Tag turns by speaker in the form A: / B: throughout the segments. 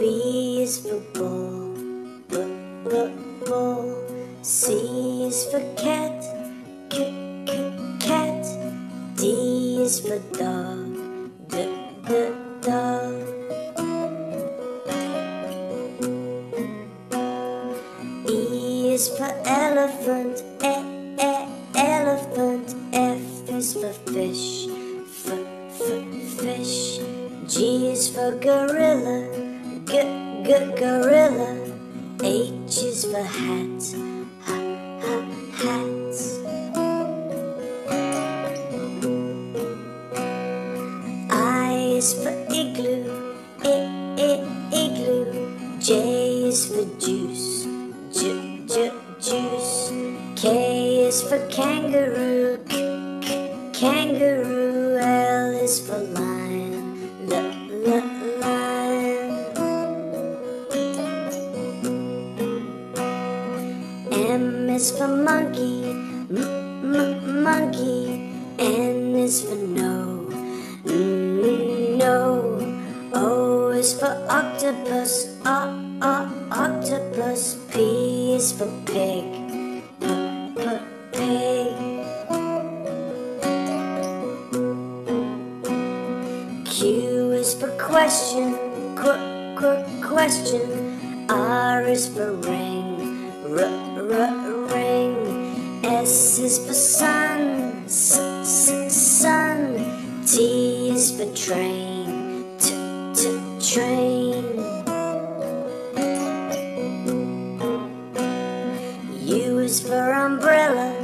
A: for ball, b b ball. C is for cat, c c cat. D is for dog, d d dog. E is for elephant, e e elephant. F is for fish, f f fish. G is for gorilla, g g gorilla. H is for hat, h h hat. I is for igloo, I I igloo. J is for juice, j j juice. K is for kangaroo, k k kangaroo. L is for lion, M is for monkey, m m monkey. N is for no, n no. O is for octopus, o o octopus. P is for pig, p p pig. Q is for question, qu qu question. R is for ring, ring. S is for sun, s s sun. T is for train, t t train. U is for umbrella,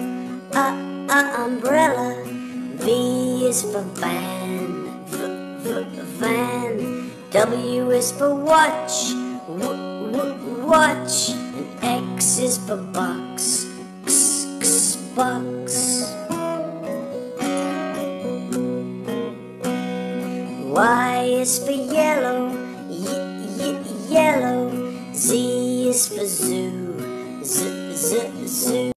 A: uh, uh, umbrella. V is for van, v, v, van. W is for watch, w, w, watch. X is for box, x, x, box. Y is for yellow, y, y, yellow. Z is for zoo, z, z, zoo.